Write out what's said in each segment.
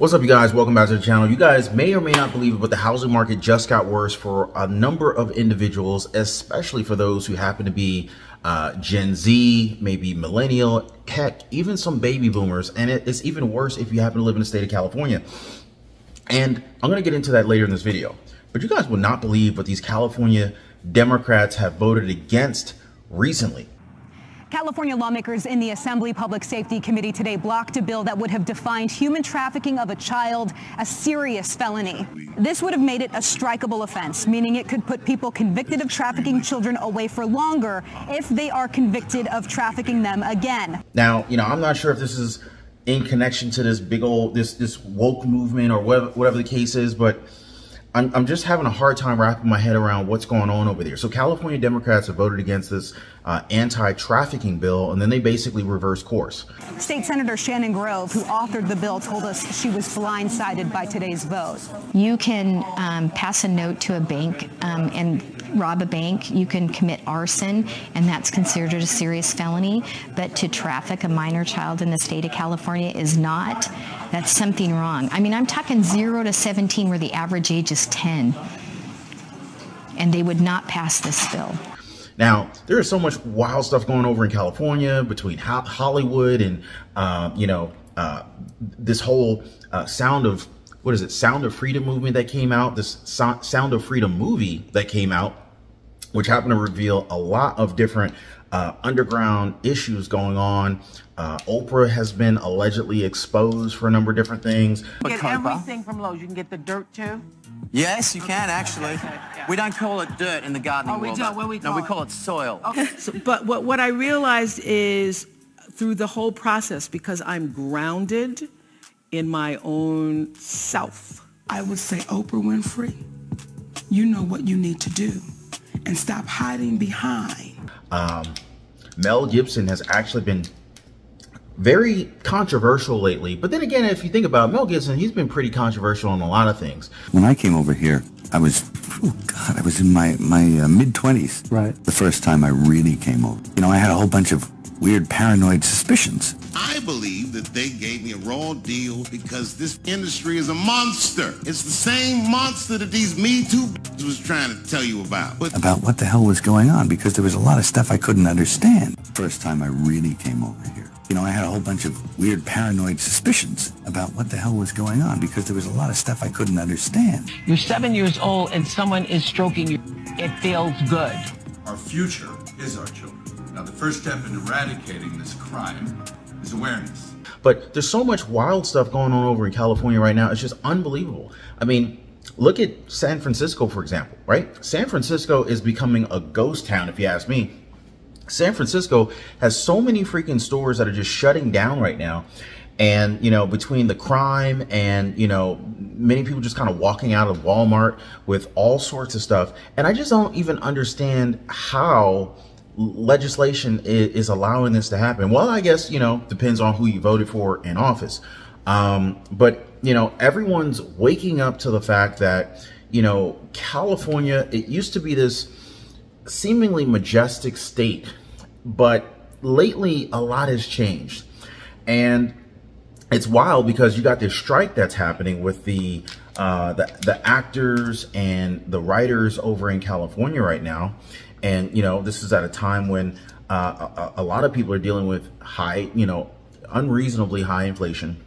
What's up, you guys? Welcome back to the channel. You guys may or may not believe it, but the housing market just got worse for a number of individuals, especially for those who happen to be uh, Gen Z, maybe millennial, heck, even some baby boomers. And it's even worse if you happen to live in the state of California. And I'm going to get into that later in this video. But you guys will not believe what these California Democrats have voted against recently. California lawmakers in the Assembly Public Safety Committee today blocked a bill that would have defined human trafficking of a child a serious felony. This would have made it a strikable offense, meaning it could put people convicted of trafficking children away for longer if they are convicted of trafficking them again. Now, you know, I'm not sure if this is in connection to this big old this this woke movement or whatever whatever the case is, but I'm, I'm just having a hard time wrapping my head around what's going on over there. So California Democrats have voted against this uh, anti-trafficking bill, and then they basically reverse course. State Senator Shannon Grove, who authored the bill, told us she was blindsided by today's vote. You can um, pass a note to a bank um, and rob a bank. You can commit arson, and that's considered a serious felony. But to traffic a minor child in the state of California is not. That's something wrong. I mean, I'm talking 0 to 17 where the average age is 10. And they would not pass this bill. Now, there is so much wild stuff going over in California between Hollywood and, uh, you know, uh, this whole uh, sound of, what is it, Sound of Freedom movement that came out, this Sound of Freedom movie that came out, which happened to reveal a lot of different uh, underground issues going on. Uh, Oprah has been allegedly exposed for a number of different things. You get everything from Lowe's. You can get the dirt too. Yes, you can actually. We don't call it dirt in the gardening oh, we world. don't. What we call no, we call it soil. Okay. so, but what, what I realized is through the whole process, because I'm grounded in my own self. I would say, Oprah Winfrey, you know what you need to do and stop hiding behind. Um, Mel Gibson has actually been very controversial lately. But then again, if you think about Mel Gibson, he's been pretty controversial on a lot of things. When I came over here, I was, oh God, I was in my, my uh, mid-20s. Right. The first time I really came over. You know, I had a whole bunch of weird paranoid suspicions. I believe that they gave me a raw deal because this industry is a monster. It's the same monster that these Me Too was trying to tell you about. But about what the hell was going on because there was a lot of stuff I couldn't understand. First time I really came over here. You know, I had a whole bunch of weird paranoid suspicions about what the hell was going on because there was a lot of stuff I couldn't understand. You're seven years old and someone is stroking you. It feels good. Our future is our children. Now, the first step in eradicating this crime is awareness. But there's so much wild stuff going on over in California right now. It's just unbelievable. I mean, look at San Francisco, for example, right? San Francisco is becoming a ghost town, if you ask me. San Francisco has so many freaking stores that are just shutting down right now. And, you know, between the crime and, you know, many people just kind of walking out of Walmart with all sorts of stuff. And I just don't even understand how legislation is, allowing this to happen? Well, I guess, you know, depends on who you voted for in office. Um, but, you know, everyone's waking up to the fact that, you know, California, it used to be this seemingly majestic state, but lately a lot has changed. And it's wild because you got this strike that's happening with the, uh, the, the actors and the writers over in California right now. And, you know, this is at a time when uh, a, a, lot of people are dealing with high, you know, unreasonably high inflation.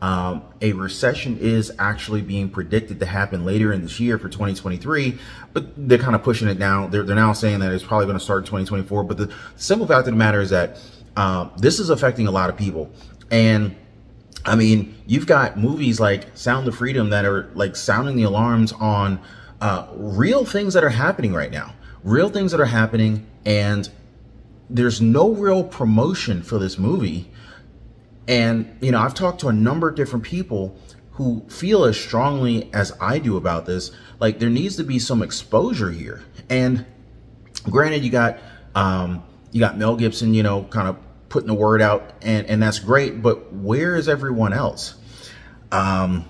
Um, a recession is actually being predicted to happen later in this year for 2023, but they're kind of pushing it down. They're, they're now saying that it's probably going to start in 2024. But the simple fact of the matter is that uh, this is affecting a lot of people. And I mean, you've got movies like Sound of Freedom that are like sounding the alarms on uh, real things that are happening right now real things that are happening and there's no real promotion for this movie. And, you know, I've talked to a number of different people who feel as strongly as I do about this. Like, there needs to be some exposure here. And granted, you got, um, you got Mel Gibson, you know, kind of putting the word out, and, and that's great. But where is everyone else? Um,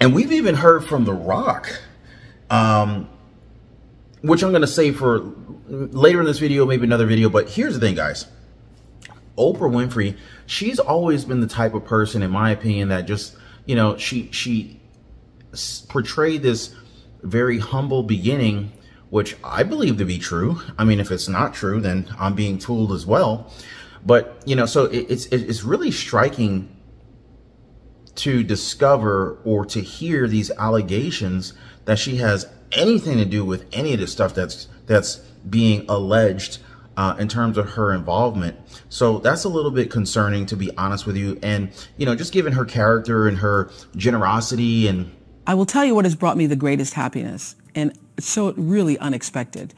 and we've even heard from The Rock. Um, which I'm going to say for later in this video, maybe another video. But here's the thing, guys. Oprah Winfrey, she's always been the type of person, in my opinion, that just, you know, she she portrayed this very humble beginning, which I believe to be true. I mean, if it's not true, then I'm being fooled as well. But you know, so it, it's it's really striking to discover or to hear these allegations that she has anything to do with any of the stuff that's that's being alleged uh, in terms of her involvement. So that's a little bit concerning, to be honest with you. And you know, just given her character and her generosity and I will tell you what has brought me the greatest happiness, and so really unexpected.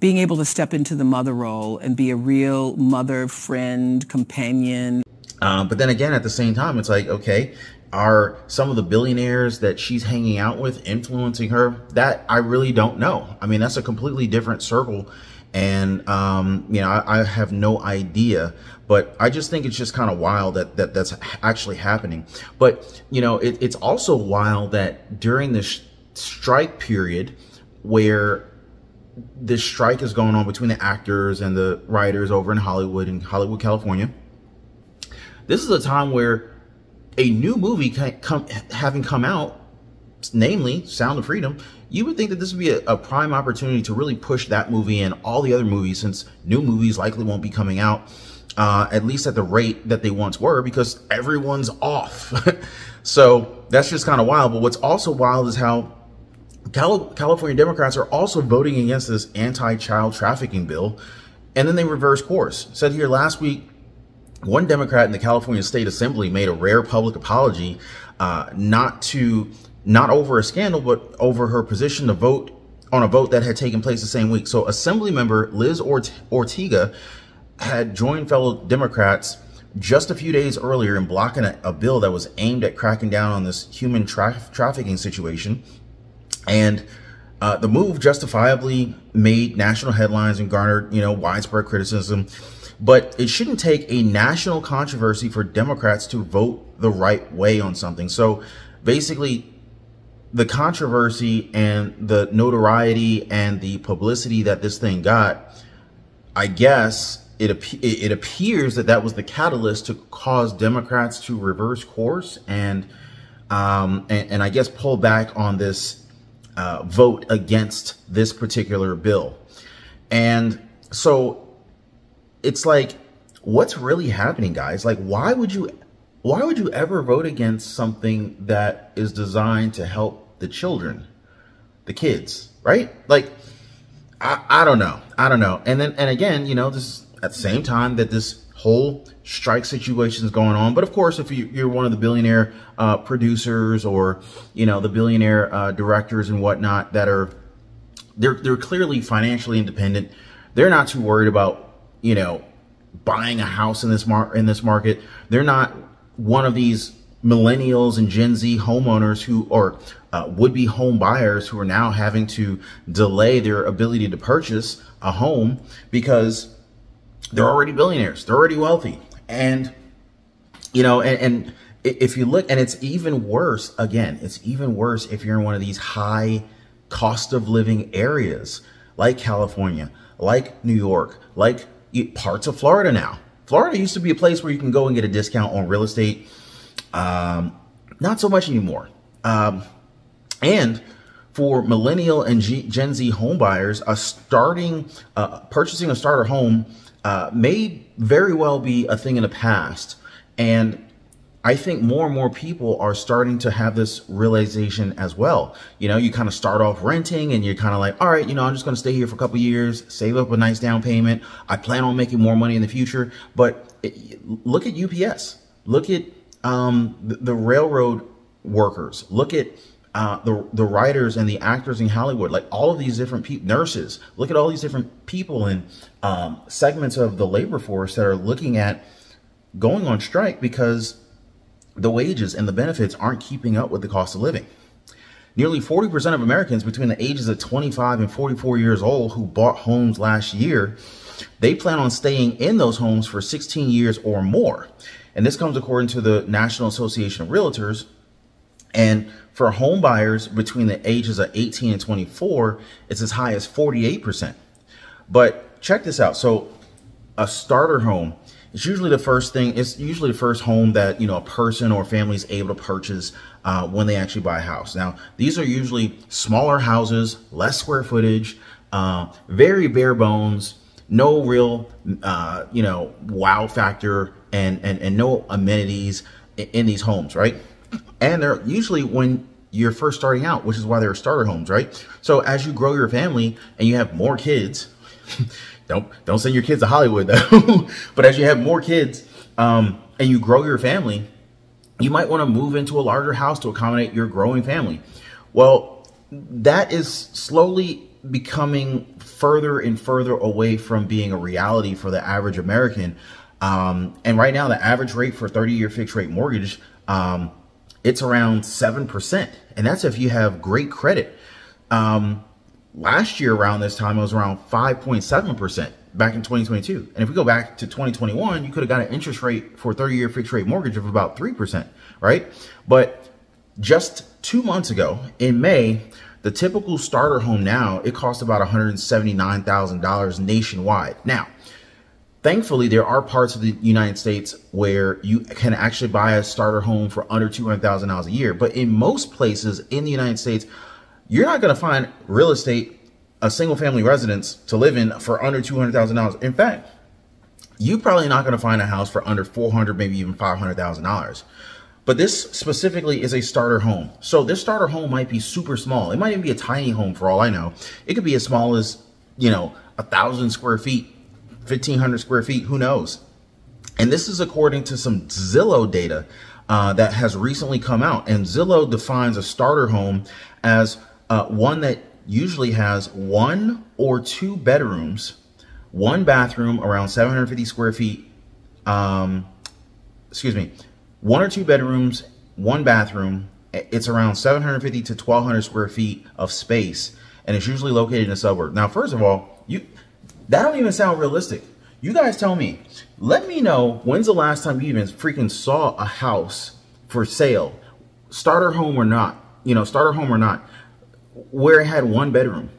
Being able to step into the mother role and be a real mother, friend, companion. Uh, but then again, at the same time, it's like, okay, are some of the billionaires that she's hanging out with influencing her? That I really don't know. I mean, that's a completely different circle. And, um, you know, I, I, have no idea, but I just think it's just kind of wild that, that that's actually happening. But, you know, it, it's also wild that during this strike period where this strike is going on between the actors and the writers over in Hollywood in Hollywood, California, this is a time where a new movie come, having come out, namely Sound of Freedom, you would think that this would be a, a, prime opportunity to really push that movie and all the other movies, since new movies likely won't be coming out, uh, at least at the rate that they once were, because everyone's off. so that's just kind of wild. But what's also wild is how California Democrats are also voting against this anti-child trafficking bill, and then they reverse course. Said here last week one Democrat in the California State Assembly made a rare public apology, uh, not to not over a scandal, but over her position to vote on a vote that had taken place the same week. So, Assembly member Liz Ort- Ortega had joined fellow Democrats just a few days earlier in blocking a, a bill that was aimed at cracking down on this human tra- trafficking situation, and uh, the move justifiably made national headlines and garnered, you know, widespread criticism. But it shouldn't take a national controversy for Democrats to vote the right way on something. So basically, the controversy and the notoriety and the publicity that this thing got, I guess it it appears that that was the catalyst to cause Democrats to reverse course and um, and, and I guess pull back on this uh, vote against this particular bill. And so it's like, what's really happening, guys? Like, why would you, why would you ever vote against something that is designed to help the children, the kids, right? Like, I, I don't know. I don't know. And then, and again, you know, this at the same time that this whole strike situation is going on. But of course, if you, are one of the billionaire uh, producers or, you know, the billionaire uh, directors and whatnot that are, they're, they're clearly financially independent. They're not too worried about you know, buying a house in this mar- in this market. They're not one of these millennials and Gen Z homeowners who or uh, would be home buyers who are now having to delay their ability to purchase a home because they're already billionaires. They're already wealthy. And, you know, and, and if you look, and it's even worse, again, it's even worse if you're in one of these high cost of living areas like California, like New York, like parts of Florida now. Florida used to be a place where you can go and get a discount on real estate. Um, not so much anymore. Um, and for millennial and G- Gen Z home buyers, a starting uh, purchasing a starter home uh, may very well be a thing in the past. And I think more and more people are starting to have this realization as well. You know, you kind of start off renting and you're kind of like, all right, you know, I'm just going to stay here for a couple years, save up a nice down payment. I plan on making more money in the future. But it, look at UPS. Look at um, the, the, railroad workers. Look at uh, the the writers and the actors in Hollywood. Like all of these different people, nurses. Look at all these different people and um, segments of the labor force that are looking at going on strike because the wages and the benefits aren't keeping up with the cost of living. Nearly 40% of Americans between the ages of 25 and 44 years old who bought homes last year, they plan on staying in those homes for 16 years or more. And this comes according to the National Association of Realtors. And for home buyers between the ages of 18 and 24, it's as high as 48%. But check this out. So a starter home it's usually the first thing. It's usually the first home that you know a person or family is able to purchase uh, when they actually buy a house. Now, these are usually smaller houses, less square footage, uh, very bare bones, no real uh, you know wow factor, and and and no amenities in, in these homes, right? And they're usually when you're first starting out, which is why they're starter homes, right? So as you grow your family and you have more kids, don't don't send your kids to Hollywood though. but as you have more kids um, and you grow your family, you might want to move into a larger house to accommodate your growing family. Well, that is slowly becoming further and further away from being a reality for the average American. Um, and right now, the average rate for 30 year fixed rate mortgage, um, it's around 7%. And that's if you have great credit. Um, last year around this time, it was around 5.7% back in 2022. And if we go back to 2021, you could have got an interest rate for 30 year fixed rate mortgage of about 3%, right? But just two months ago in May, the typical starter home now, it costs about $179,000 nationwide. Now, thankfully, there are parts of the United States where you can actually buy a starter home for under $200,000 a year. But in most places in the United States, you're not going to find real estate, a single family residence to live in for under $200,000. In fact, you're probably not going to find a house for under 400, maybe even $500,000. But this specifically is a starter home. So this starter home might be super small. It might even be a tiny home for all I know. It could be as small as, you know, a thousand square feet, 1500 square feet, who knows? And this is according to some Zillow data uh, that has recently come out. And Zillow defines a starter home as uh, one that usually has one or two bedrooms, one bathroom around 750 square feet. Um, excuse me, one or two bedrooms, one bathroom. It's around 750 to 1200 square feet of space, and it's usually located in a suburb. Now, first of all, you that don't even sound realistic. You guys tell me. Let me know when's the last time you even freaking saw a house for sale, starter home or not, you know, starter home or not, where it had one bedroom.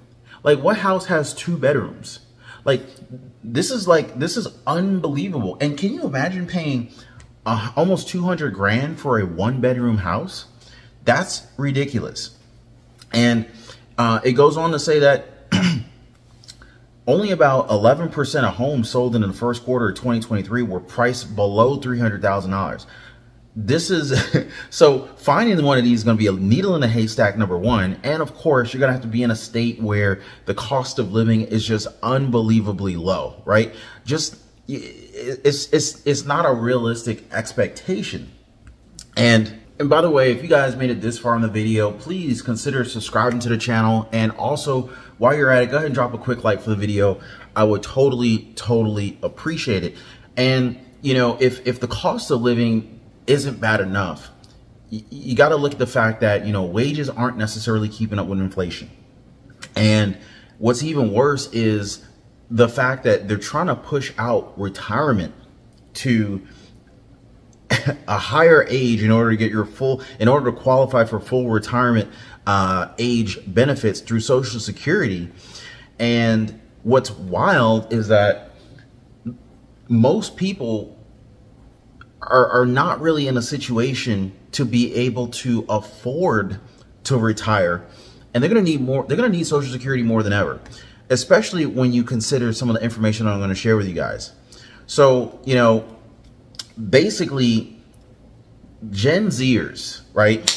Like, what house has two bedrooms? Like, this is like this is unbelievable. And can you imagine paying uh, almost 200 grand for a one bedroom house. That's ridiculous. And uh, it goes on to say that only about 11% of homes sold in the first quarter of 2023 were priced below $300,000. This is so finding one of these is going to be a needle in a haystack, number one. And of course, you're going to have to be in a state where the cost of living is just unbelievably low, right? Just it's it's it's not a realistic expectation. And and by the way, if you guys made it this far in the video, please consider subscribing to the channel. And also, while you're at it, go ahead and drop a quick like for the video. I would totally, totally appreciate it. And, you know, if, if the cost of living isn't bad enough, you, you got to look at the fact that, you know, wages aren't necessarily keeping up with inflation. And what's even worse is the fact that they're trying to push out retirement to a higher age in order to get your full, in order to qualify for full retirement uh, age benefits through Social Security. And what's wild is that most people are, are not really in a situation to be able to afford to retire. And they're going to need more, they're going to need Social Security more than ever especially when you consider some of the information I'm going to share with you guys. So, you know, basically, Gen Zers, right?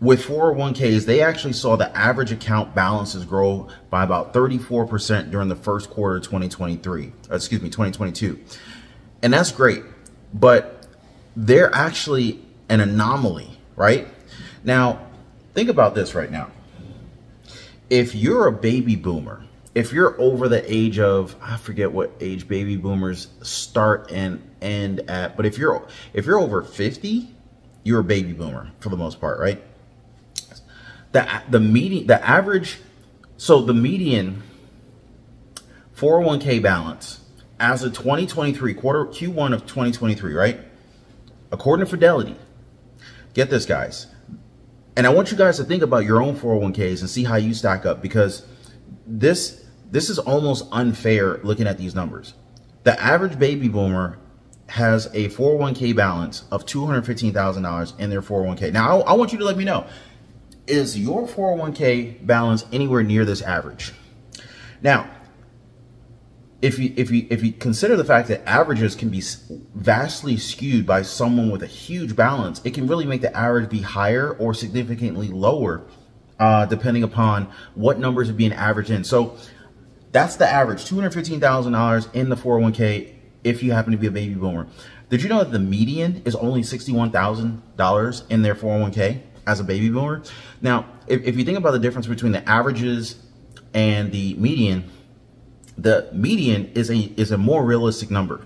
With 401ks, they actually saw the average account balances grow by about 34% during the first quarter of 2023, uh, excuse me, 2022. And that's great. But they're actually an anomaly, right? Now, think about this right now if you're a baby boomer, if you're over the age of I forget what age baby boomers start and end at, but if you're if you're over 50, you're a baby boomer for the most part, right? The the median the average so the median 401k balance as of 2023 quarter Q1 of 2023, right? According to Fidelity, get this guys, and I want you guys to think about your own 401ks and see how you stack up because this this is almost unfair looking at these numbers. the average baby boomer has a 401k balance of $215,000 in their 401k. Now, I, I want you to let me know is your 401k balance anywhere near this average? Now, if you if you if you consider the fact that averages can be vastly skewed by someone with a huge balance, it can really make the average be higher or significantly lower, uh, depending upon what numbers are being averaged in. So that's the average: two hundred fifteen thousand dollars in the four hundred one k. if you happen to be a baby boomer. Did you know that the median is only sixty one thousand dollars in their four hundred one k as a baby boomer? Now, if, if you think about the difference between the averages and the median the median is a is a more realistic number.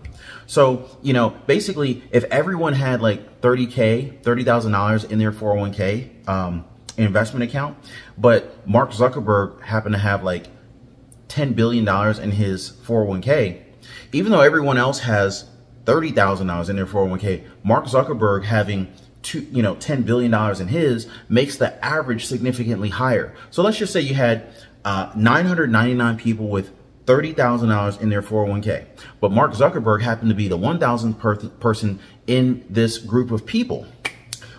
So, you know, basically if everyone had like 30K, $30,000 in their 401k um, investment account, but Mark Zuckerberg happened to have like $10 billion in his 401k, even though everyone else has $30,000 in their 401k, Mark Zuckerberg having two, you know, $10 billion in his makes the average significantly higher. So let's just say you had uh, 999 people with $30,000 in their 401k. But Mark Zuckerberg happened to be the 1,000th per person in this group of people.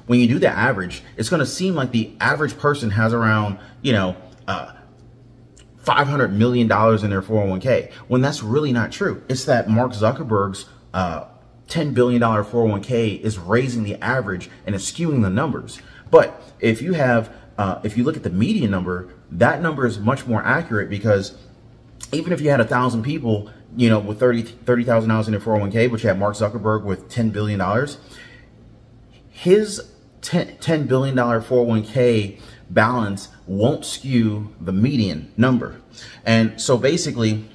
When you do the average, it's going to seem like the average person has around, you know, uh, $500 million in their 401k, when that's really not true. It's that Mark Zuckerberg's uh, $10 billion 401k is raising the average and it's skewing the numbers. But if you have, uh, if you look at the median number, that number is much more accurate because even if you had a thousand people, you know, with 30 $30,000 in their 401k, but you had Mark Zuckerberg with $10 billion, his $10 billion 401k balance won't skew the median number. And so basically,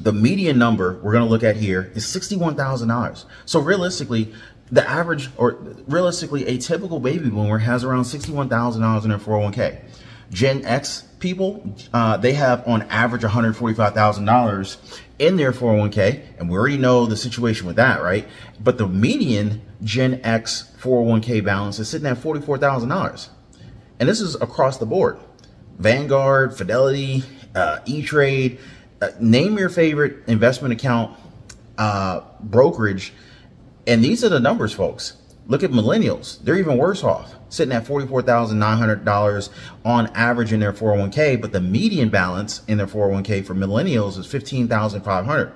the median number we're going to look at here is $61,000. So realistically, the average or realistically, a typical baby boomer has around $61,000 in their 401k. Gen X people, uh, they have on average $145,000 in their 401k, and we already know the situation with that, right? But the median Gen X 401k balance is sitting at $44,000. And this is across the board. Vanguard, Fidelity, uh, E-Trade, uh, name your favorite investment account uh, brokerage. And these are the numbers, folks. Look at millennials. They're even worse off sitting at $44,900 on average in their 401k, but the median balance in their 401k for millennials is 15,500.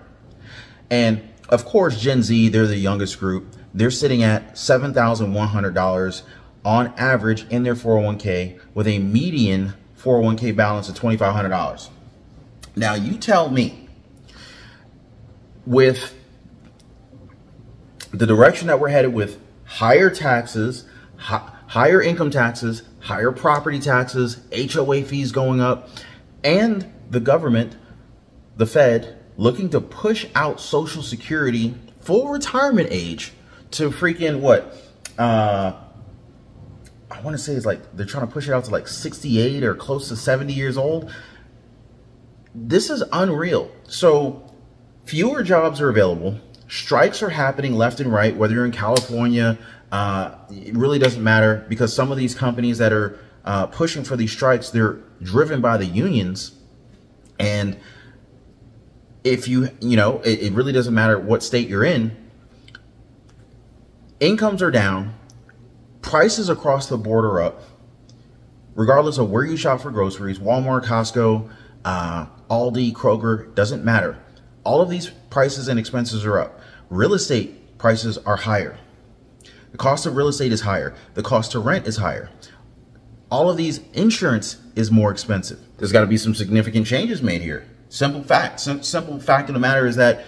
And of course, Gen Z, they're the youngest group. They're sitting at $7,100 on average in their 401k with a median 401k balance of $2,500. Now you tell me with the direction that we're headed with higher taxes, higher income taxes, higher property taxes, HOA fees going up, and the government, the Fed, looking to push out Social Security full retirement age to freaking what? Uh, I want to say it's like they're trying to push it out to like 68 or close to 70 years old. This is unreal. So fewer jobs are available. Strikes are happening left and right, whether you're in California, uh, it really doesn't matter because some of these companies that are uh, pushing for these strikes, they're driven by the unions. And if you, you know, it, it really doesn't matter what state you're in, incomes are down, prices across the board are up, regardless of where you shop for groceries, Walmart, Costco, uh, Aldi, Kroger, doesn't matter. All of these prices and expenses are up. Real estate prices are higher. The cost of real estate is higher. The cost to rent is higher. All of these insurance is more expensive. There's got to be some significant changes made here. Simple fact. Sim simple fact of the matter is that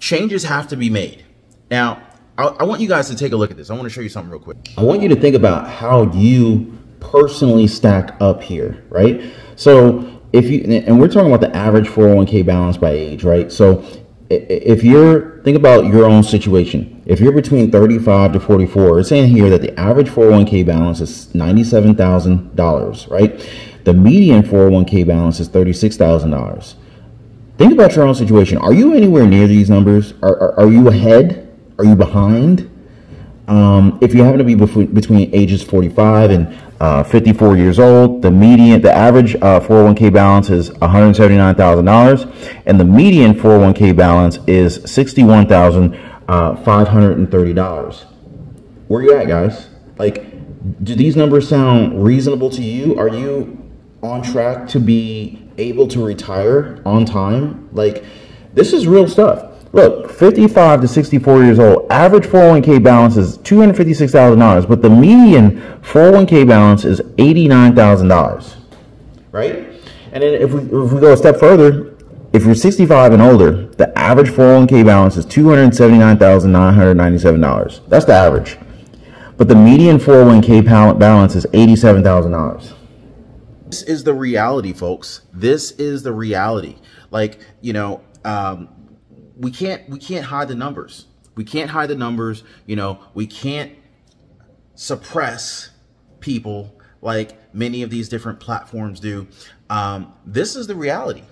changes have to be made. Now, I, I want you guys to take a look at this. I want to show you something real quick. I want you to think about how you personally stack up here, right? So if you, and we're talking about the average 401k balance by age, right? So if you're think about your own situation. If you're between 35 to 44 it's saying here that the average 401k balance is $97000 right? The median 401k balance is $36000 think about your own situation. Are you anywhere near these numbers? Are, are, are you ahead? Are you behind? Um, if you happen to be between ages 45 and uh, 54 years old, the median, the average uh, 401k balance is $179,000, and the median 401k balance is $61,530. Where you at, guys? Like, do these numbers sound reasonable to you? Are you on track to be able to retire on time? Like, this is real stuff. Look, 55 to 64 years old, average 401k balance is $256,000, but the median 401k balance is $89,000. Right? And then if we, if we go a step further, if you're 65 and older, the average 401k balance is $279,997. That's the average. But the median 401k balance is $87,000. This is the reality, folks. This is the reality. Like, you know, um, we can't we can't hide the numbers. We can't hide the numbers. You know, we can't suppress people like many of these different platforms do. Um, this is the reality.